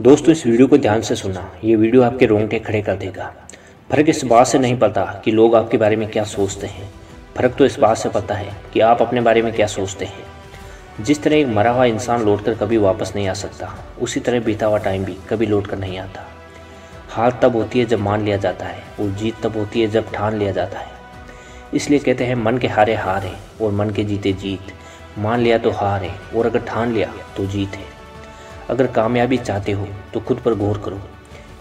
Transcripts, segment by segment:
दोस्तों, इस वीडियो को ध्यान से सुनना। ये वीडियो आपके रोंगटे खड़े कर देगा। फ़र्क इस बात से नहीं पता कि लोग आपके बारे में क्या सोचते हैं। फ़र्क तो इस बात से पता है कि आप अपने बारे में क्या सोचते हैं। जिस तरह एक मरा हुआ इंसान लौट कर कभी वापस नहीं आ सकता, उसी तरह बीता हुआ टाइम भी कभी लौट कर नहीं आता। हार तब होती है जब मान लिया जाता है और जीत तब होती है जब ठान लिया जाता है। इसलिए कहते हैं, मन के हारे हार और मन के जीते जीत। मान लिया तो हार है और अगर ठान लिया तो जीत है। अगर कामयाबी चाहते हो तो खुद पर गौर करो।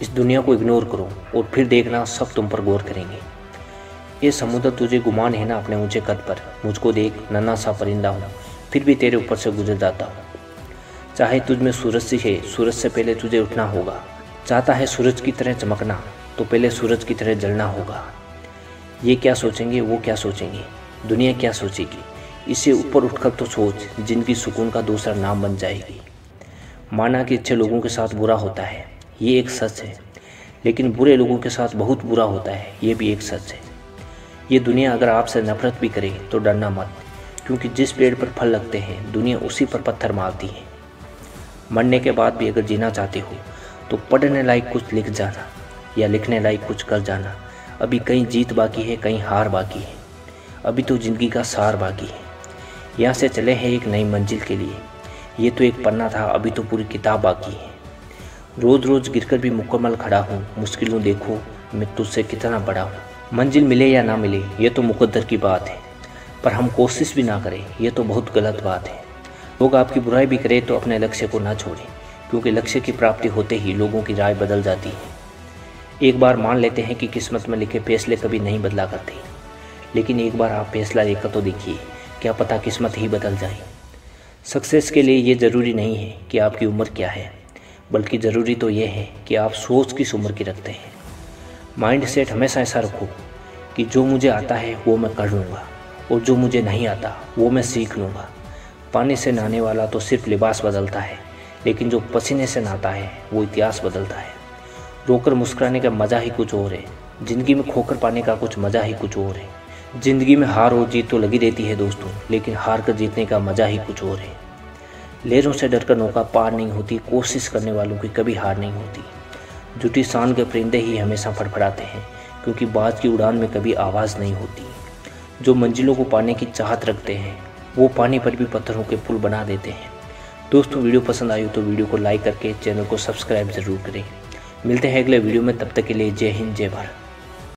इस दुनिया को इग्नोर करो और फिर देखना सब तुम पर गौर करेंगे। ये समुद्र तुझे गुमान है ना अपने ऊँचे कद पर? मुझको देख नन्ना सा परिंदा हूँ, फिर भी तेरे ऊपर से गुजर जाता हूँ। चाहे तुझ में सूरज सी है, सूरज से पहले तुझे उठना होगा। चाहता है सूरज की तरह चमकना तो पहले सूरज की तरह जलना होगा। ये क्या सोचेंगे, वो क्या सोचेंगे? दुनिया क्या सोचेगी? इससे ऊपर उठकर तो सोच, जिनकी सुकून का दूसरा नाम बन जाएगी। माना कि अच्छे लोगों के साथ बुरा होता है, ये एक सच है। लेकिन बुरे लोगों के साथ बहुत बुरा होता है, ये भी एक सच है। ये दुनिया अगर आपसे नफरत भी करे तो डरना मत, क्योंकि जिस पेड़ पर फल लगते हैं, दुनिया उसी पर पत्थर मारती है। मरने के बाद भी अगर जीना चाहते हो तो पढ़ने लायक कुछ लिख जाना, या लिखने लायक कुछ कर जाना। अभी कहीं जीत बाकी है, कहीं हार बाकी है। अभी तो ज़िंदगी का सार बाकी है। यहाँ से चले हैं एक नई मंजिल के लिए। ये तो एक पन्ना था, अभी तो पूरी किताब बाकी है। रोज़ रोज़ गिरकर भी मुकम्मल खड़ा हूँ, मुश्किलों देखो, मैं तुझसे कितना बड़ा हूँ। मंजिल मिले या ना मिले, ये तो मुकद्दर की बात है। पर हम कोशिश भी ना करें, ये तो बहुत गलत बात है। लोग आपकी बुराई भी करें तो अपने लक्ष्य को ना छोड़ें, क्योंकि लक्ष्य की प्राप्ति होते ही लोगों की राय बदल जाती है। एक बार मान लेते हैं कि किस्मत में लिखे फैसले कभी नहीं बदला करते। लेकिन एक बार आप फैसला लेकर तो देखिए, क्या पता किस्मत ही बदल जाए। सक्सेस के लिए ये ज़रूरी नहीं है कि आपकी उम्र क्या है, बल्कि ज़रूरी तो ये है कि आप सोच किस उम्र की रखते हैं। माइंड सेट हमेशा ऐसा रखो कि जो मुझे आता है, वो मैं कर लूँगा, और जो मुझे नहीं आता, वो मैं सीख लूँगा। पानी से नहाने वाला तो सिर्फ़ लिबास बदलता है, लेकिन जो पसीने से नहाता है, वो इतिहास बदलता है। रोकर मुस्कुराने का मज़ा ही कुछ और है, ज़िंदगी में खोकर पाने का कुछ मज़ा ही कुछ और है। ज़िंदगी में हार और जीत तो लगी रहती है दोस्तों, लेकिन हार कर जीतने का मज़ा ही कुछ और है। लहरों से डरकर नौका पार नहीं होती, कोशिश करने वालों की कभी हार नहीं होती। जुटी शान के परिंदे ही हमेशा फड़फड़ाते हैं, क्योंकि बाज की उड़ान में कभी आवाज़ नहीं होती। जो मंजिलों को पाने की चाहत रखते हैं, वो पानी पर भी पत्थरों के पुल बना देते हैं। दोस्तों, वीडियो पसंद आई हो तो वीडियो को लाइक करके चैनल को सब्सक्राइब ज़रूर करें। मिलते हैं अगले वीडियो में, तब तक के लिए जय हिंद, जय भारत।